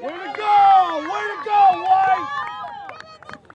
Way to go!